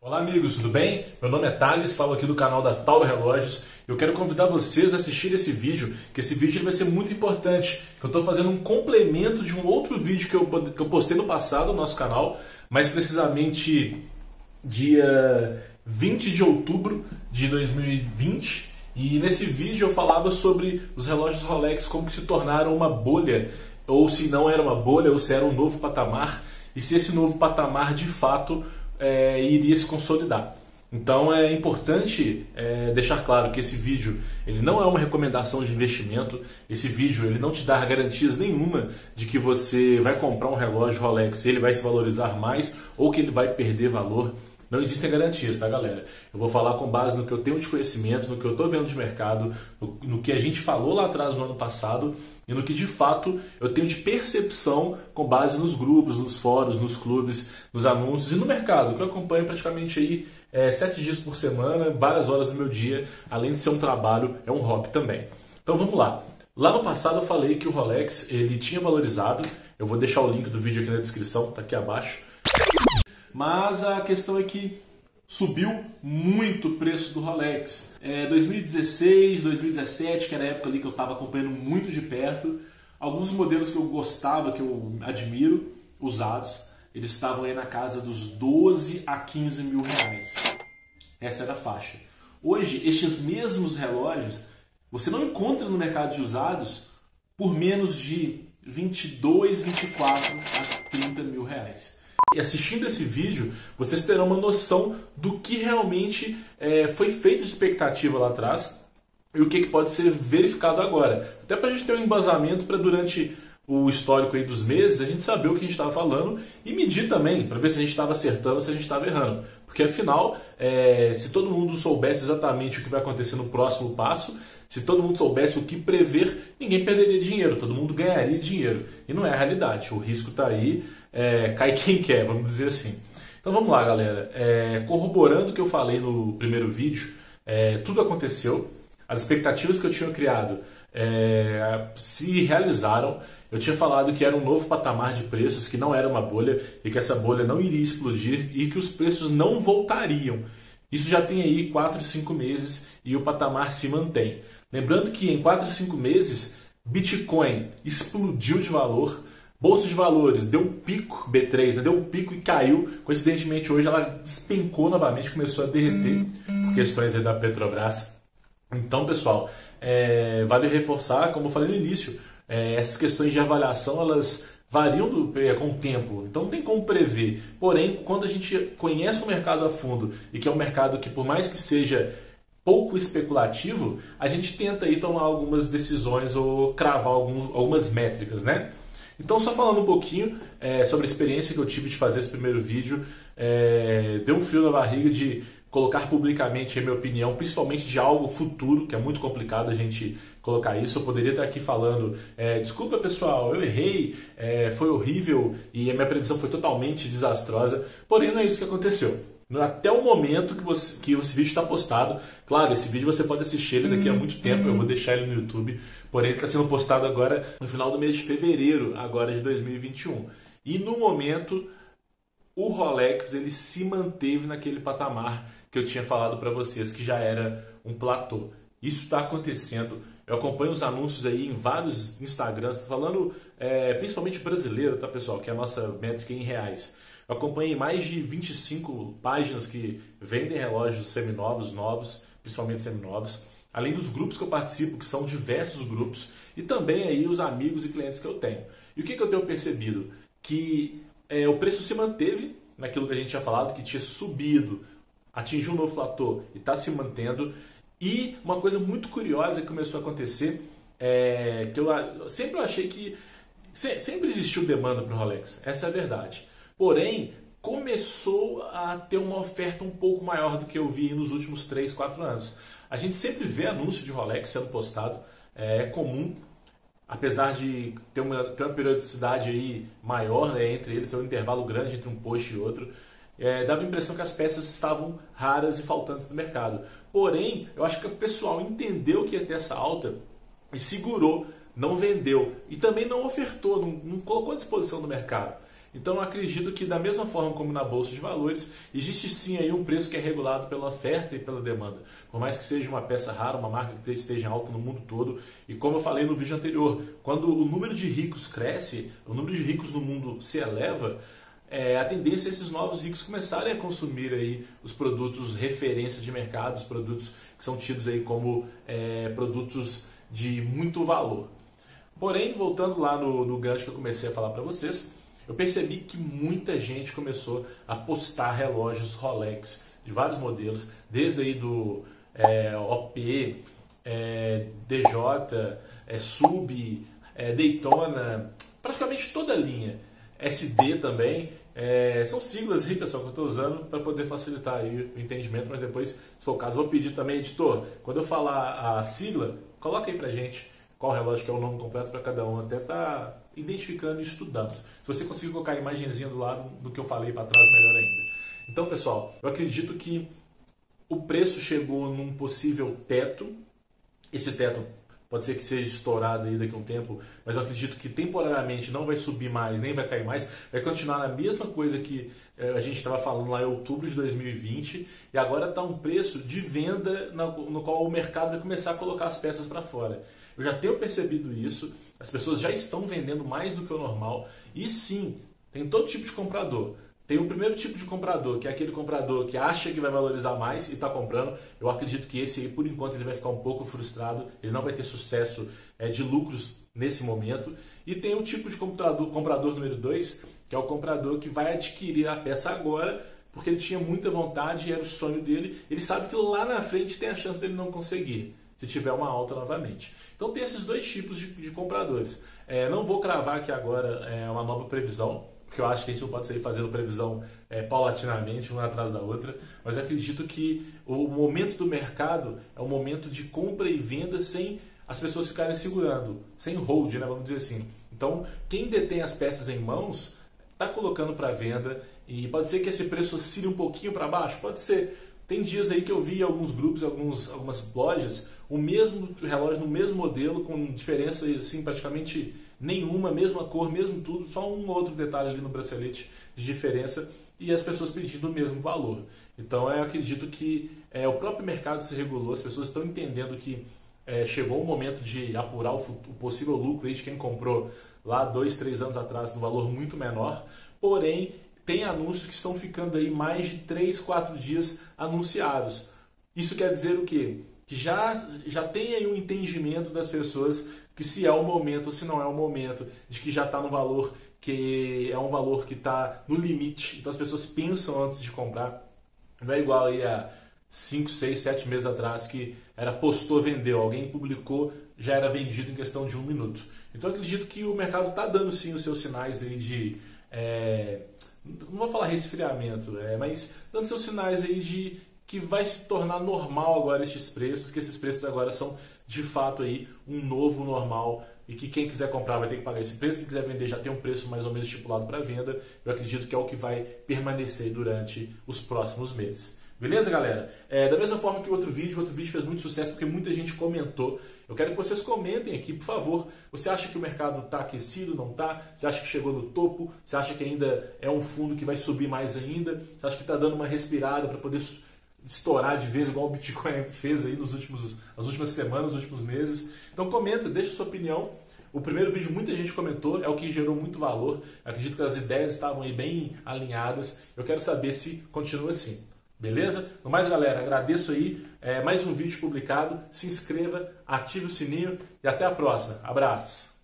Olá amigos, tudo bem? Meu nome é Thales, falo aqui do canal da Tauro Relógios. Eu quero convidar vocês a assistir esse vídeo, que esse vídeo vai ser muito importante. Eu estou fazendo um complemento de um outro vídeo que eu, que eu postei no passado no nosso canal, mais precisamente dia 20 de outubro de 2020. E nesse vídeo eu falava sobre os relógios Rolex, como que se tornaram uma bolha, ou se não era uma bolha, ou se era um novo patamar, e se esse novo patamar de fato é, iria se consolidar. Então é importante é, deixar claro que esse vídeo ele não é uma recomendação de investimento. Esse vídeo ele não te dá garantias nenhuma de que você vai comprar um relógio Rolex ele vai se valorizar mais ou que ele vai perder valor. Não existem garantias, tá, galera? Eu vou falar com base no que eu tenho de conhecimento, no que eu estou vendo de mercado, no, no, que a gente falou lá atrás no ano passado e no que de fato eu tenho de percepção com base nos grupos, nos fóruns, nos clubes, nos anúncios e no mercado, que eu acompanho praticamente aí é, sete dias por semana, várias horas do meu dia, além de ser um trabalho, é um hobby também. Então vamos lá. Lá no passado eu falei que o Rolex ele tinha valorizado. Eu vou deixar o link do vídeo aqui na descrição, tá aqui abaixo. Mas a questão é que subiu muito o preço do Rolex. É, 2016, 2017, que era a época ali que eu estava acompanhando muito de perto, alguns modelos que eu gostava, que eu admiro, usados, eles estavam aí na casa dos 12 a 15 mil reais. Essa era a faixa. Hoje, estes mesmos relógios você não encontra no mercado de usados por menos de 22, 24 a 30 mil reais. E assistindo esse vídeo, vocês terão uma noção do que realmente é, foi feito de expectativa lá atrás e o que, que pode ser verificado agora. Até para a gente ter um embasamento para durante o histórico aí dos meses, a gente saber o que a gente estava falando e medir também, para ver se a gente estava acertando ou se a gente estava errando. Porque afinal, é, se todo mundo soubesse exatamente o que vai acontecer no próximo passo, se todo mundo soubesse o que prever, ninguém perderia dinheiro, todo mundo ganharia dinheiro. E não é a realidade. O risco está aí, é, cai quem quer, vamos dizer assim. Então vamos lá, galera. É, corroborando o que eu falei no primeiro vídeo, é, tudo aconteceu. As expectativas que eu tinha criado é, se realizaram. Eu tinha falado que era um novo patamar de preços, que não era uma bolha e que essa bolha não iria explodir e que os preços não voltariam. Isso já tem aí 4, 5 meses e o patamar se mantém. Lembrando que em 4, 5 meses, Bitcoin explodiu de valor, Bolsa de Valores deu um pico, B3, né? deu um pico e caiu. Coincidentemente, hoje ela despencou novamente, começou a derreter por questões da Petrobras. Então, pessoal, é, vale reforçar, como eu falei no início, é, essas questões de avaliação elas variam do, é, com o tempo, então não tem como prever. Porém, quando a gente conhece o mercado a fundo e que é um mercado que, por mais que seja pouco especulativo, a gente tenta aí tomar algumas decisões ou cravar alguns, algumas métricas, né? Então, só falando um pouquinho é, sobre a experiência que eu tive de fazer esse primeiro vídeo, é, deu um frio na barriga de colocar publicamente a minha opinião, principalmente de algo futuro, que é muito complicado a gente colocar isso. Eu poderia estar aqui falando, é, desculpa pessoal, eu errei, é, foi horrível e a minha previsão foi totalmente desastrosa, porém não é isso que aconteceu até o momento que, você, que esse vídeo está postado. Claro, esse vídeo você pode assistir ele daqui a muito tempo, eu vou deixar ele no YouTube, porém ele está sendo postado agora no final do mês de fevereiro, agora de 2021. E no momento, o Rolex ele se manteve naquele patamar que eu tinha falado para vocês, que já era um platô. Isso está acontecendo. Eu acompanho os anúncios aí em vários Instagrams, falando é, principalmente brasileiro, tá pessoal? Que é a nossa métrica em reais. Eu acompanhei mais de 25 páginas que vendem relógios seminovos, novos, principalmente seminovos, além dos grupos que eu participo, que são diversos grupos, e também aí os amigos e clientes que eu tenho. E o que, que eu tenho percebido? Que é, o preço se manteve naquilo que a gente tinha falado, que tinha subido, atingiu um novo platô e está se mantendo. E uma coisa muito curiosa que começou a acontecer é que eu sempre achei que sempre existiu demanda para o Rolex, essa é a verdade. Porém, começou a ter uma oferta um pouco maior do que eu vi nos últimos 3, 4 anos. A gente sempre vê anúncio de Rolex sendo postado, é, é comum, apesar de ter uma, ter uma periodicidade aí maior né, entre eles, ter um intervalo grande entre um post e outro, é, dava a impressão que as peças estavam raras e faltantes no mercado. Porém, eu acho que o pessoal entendeu que ia ter essa alta e segurou não vendeu e também não ofertou, não, não colocou à disposição do mercado. Então acredito que da mesma forma como na bolsa de valores, existe sim aí um preço que é regulado pela oferta e pela demanda. Por mais que seja uma peça rara, uma marca que esteja alta no mundo todo, e como eu falei no vídeo anterior, quando o número de ricos cresce, o número de ricos no mundo se eleva, é, a tendência é esses novos ricos começarem a consumir aí os produtos referência de mercado, os produtos que são tidos aí como é, produtos de muito valor. Porém, voltando lá no, no gancho que eu comecei a falar para vocês, eu percebi que muita gente começou a postar relógios Rolex de vários modelos, desde aí do é, OP, é, DJ, é, Sub, é, Daytona, praticamente toda a linha. SD também, é, são siglas aí, pessoal, que eu estou usando para poder facilitar o entendimento, mas depois, se for o caso, vou pedir também, editor, quando eu falar a sigla, coloca aí para gente qual relógio que é o nome completo para cada um, até tá identificando e estudando. Se você conseguir colocar a imagenzinha do lado do que eu falei para trás, melhor ainda. Então, pessoal, eu acredito que o preço chegou num possível teto. Esse teto pode ser que seja estourado aí daqui a um tempo, mas eu acredito que temporariamente não vai subir mais, nem vai cair mais, vai continuar na mesma coisa que eh, a gente estava falando lá em outubro de 2020, e agora está um preço de venda no qual o mercado vai começar a colocar as peças para fora. Eu já tenho percebido isso, as pessoas já estão vendendo mais do que o normal, e sim, tem todo tipo de comprador. Tem o primeiro tipo de comprador, que é aquele comprador que acha que vai valorizar mais e está comprando. Eu acredito que esse aí, por enquanto, ele vai ficar um pouco frustrado, ele não vai ter sucesso é, de lucros nesse momento. E tem o tipo de comprador, comprador número 2, que é o comprador que vai adquirir a peça agora, porque ele tinha muita vontade e era o sonho dele. Ele sabe que lá na frente tem a chance dele não conseguir, se tiver uma alta novamente. Então tem esses dois tipos de, de compradores. É, não vou cravar aqui agora é, uma nova previsão, porque eu acho que a gente não pode sair fazendo previsão é, paulatinamente, uma atrás da outra, mas acredito que o momento do mercado é um momento de compra e venda sem as pessoas ficarem segurando, sem hold, né, vamos dizer assim. Então, quem detém as peças em mãos está colocando para venda e pode ser que esse preço oscile um pouquinho para baixo, pode ser. Tem dias aí que eu vi alguns grupos, alguns, algumas lojas, o mesmo relógio no mesmo modelo, com diferença assim, praticamente nenhuma, mesma cor, mesmo tudo, só um outro detalhe ali no bracelete de diferença e as pessoas pedindo o mesmo valor. Então eu acredito que é, o próprio mercado se regulou, as pessoas estão entendendo que é, chegou o momento de apurar o, o possível lucro de quem comprou lá dois, três anos atrás no valor muito menor, porém tem anúncios que estão ficando aí mais de três, quatro dias anunciados. Isso quer dizer o quê? Que já, já tem aí um entendimento das pessoas que se é o momento ou se não é o momento, de que já está no valor que é um valor que está no limite. Então as pessoas pensam antes de comprar. Não é igual aí a 5, 6, 7 meses atrás que era postou, vendeu. Alguém publicou, já era vendido em questão de um minuto. Então acredito que o mercado está dando sim os seus sinais aí de. É, não vou falar resfriamento, é, mas dando seus sinais aí de que vai se tornar normal agora estes preços, que esses preços agora são de fato aí um novo normal e que quem quiser comprar vai ter que pagar esse preço, quem quiser vender já tem um preço mais ou menos estipulado para venda. Eu acredito que é o que vai permanecer durante os próximos meses. Beleza, galera? É, da mesma forma que o outro vídeo, o outro vídeo fez muito sucesso porque muita gente comentou. Eu quero que vocês comentem aqui, por favor. Você acha que o mercado está aquecido, não está? Você acha que chegou no topo? Você acha que ainda é um fundo que vai subir mais ainda? Você acha que está dando uma respirada para poder estourar de vez, igual o Bitcoin fez aí nos últimos, nas últimas semanas, nos últimos meses. Então comenta, deixa sua opinião. O primeiro vídeo muita gente comentou, é o que gerou muito valor. acredito que as ideias estavam aí bem alinhadas. Eu quero saber se continua assim. Beleza? No mais, galera, agradeço aí. É, mais um vídeo publicado. Se inscreva, ative o sininho e até a próxima. Abraço!